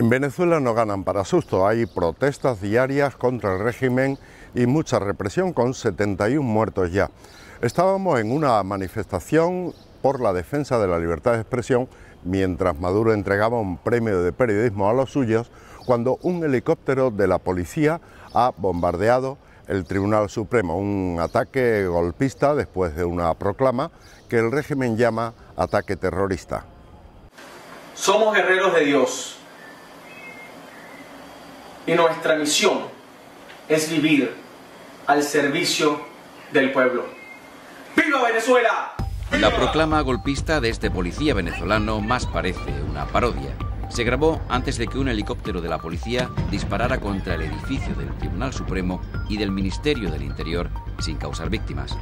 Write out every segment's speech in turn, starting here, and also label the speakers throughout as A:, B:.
A: En Venezuela no ganan para susto, hay protestas diarias contra el régimen y mucha represión con 71 muertos ya. Estábamos en una manifestación por la defensa de la libertad de expresión mientras Maduro entregaba un premio de periodismo a los suyos cuando un helicóptero de la policía ha bombardeado el Tribunal Supremo, un ataque golpista después de una proclama que el régimen llama ataque terrorista.
B: Somos guerreros de Dios y nuestra misión es vivir al servicio del pueblo. ¡Viva Venezuela!
C: La proclama golpista de este policía venezolano más parece una parodia. Se grabó antes de que un helicóptero de la policía disparara contra el edificio del Tribunal Supremo y del Ministerio del Interior sin causar víctimas.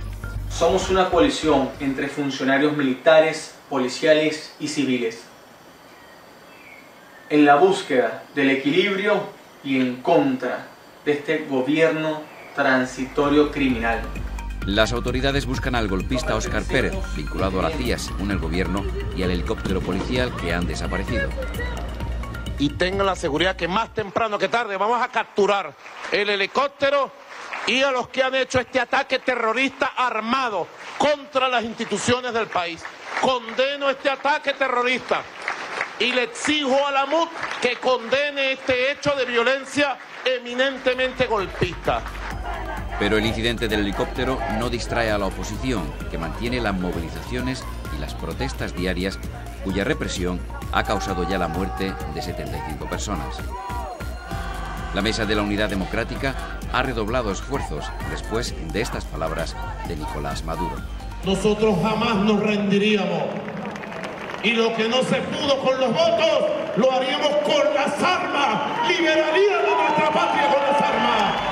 B: Somos una coalición entre funcionarios militares, policiales y civiles. En la búsqueda del equilibrio y en contra de este gobierno transitorio criminal.
C: Las autoridades buscan al golpista Oscar Pérez, vinculado a la CIA según el gobierno, y al helicóptero policial que han desaparecido.
D: Y tengan la seguridad que más temprano que tarde vamos a capturar el helicóptero y a los que han hecho este ataque terrorista armado contra las instituciones del país. Condeno este ataque terrorista y le exijo a la MUD que condene este hecho de violencia eminentemente golpista.
C: Pero el incidente del helicóptero no distrae a la oposición, que mantiene las movilizaciones y las protestas diarias, cuya represión ha causado ya la muerte de 75 personas. La Mesa de la Unidad Democrática ha redoblado esfuerzos después de estas palabras de Nicolás Maduro.
D: Nosotros jamás nos rendiríamos y lo que no se pudo con los votos, lo haríamos con las armas. Liberaríamos nuestra patria con las armas.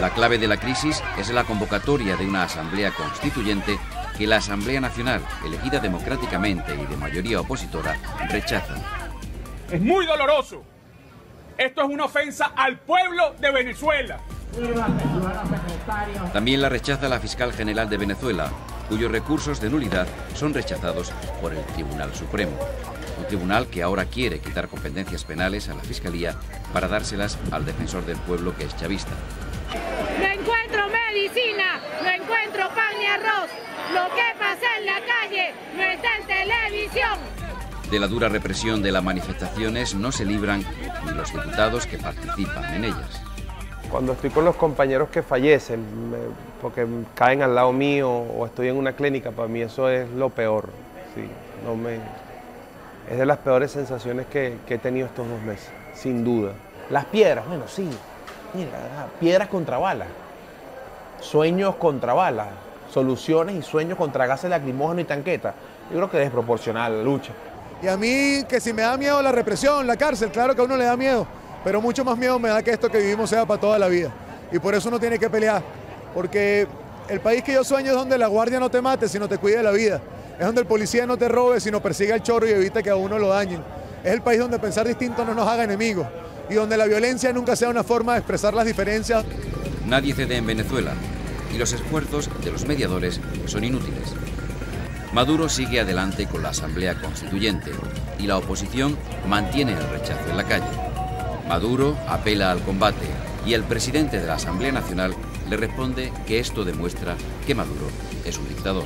C: La clave de la crisis es la convocatoria de una asamblea constituyente que la Asamblea Nacional, elegida democráticamente y de mayoría opositora, rechaza.
E: Es muy doloroso. Esto es una ofensa al pueblo de Venezuela.
C: También la rechaza la fiscal general de Venezuela, cuyos recursos de nulidad son rechazados por el Tribunal Supremo. Un tribunal que ahora quiere quitar competencias penales a la Fiscalía para dárselas al defensor del pueblo que es chavista.
F: No encuentro medicina, no encuentro pan ni arroz. Lo que pasa en la calle no está en televisión.
C: De la dura represión de las manifestaciones no se libran ni los diputados que participan en ellas.
G: Cuando estoy con los compañeros que fallecen, porque caen al lado mío o estoy en una clínica, para mí eso es lo peor. Sí, no me, es de las peores sensaciones que, he tenido estos dos meses, sin duda. Las piedras, bueno, sí, mira, piedras contra balas, sueños contra balas, soluciones y sueños contra gases lacrimógenos y tanquetas. Yo creo que es desproporcional la lucha.
H: Y a mí, que si me da miedo la represión, la cárcel, claro que a uno le da miedo pero mucho más miedo me da que esto que vivimos sea para toda la vida. Y por eso uno tiene que pelear, porque el país que yo sueño es donde la guardia no te mate, sino te cuide la vida. Es donde el policía no te robe, sino persiga el chorro y evita que a uno lo dañen. Es el país donde pensar distinto no nos haga enemigos y donde la violencia nunca sea una forma de expresar las diferencias.
C: Nadie cede en Venezuela y los esfuerzos de los mediadores son inútiles. Maduro sigue adelante con la Asamblea Constituyente y la oposición mantiene el rechazo en la calle. Maduro apela al combate y el presidente de la Asamblea Nacional le responde que esto demuestra que Maduro es un dictador.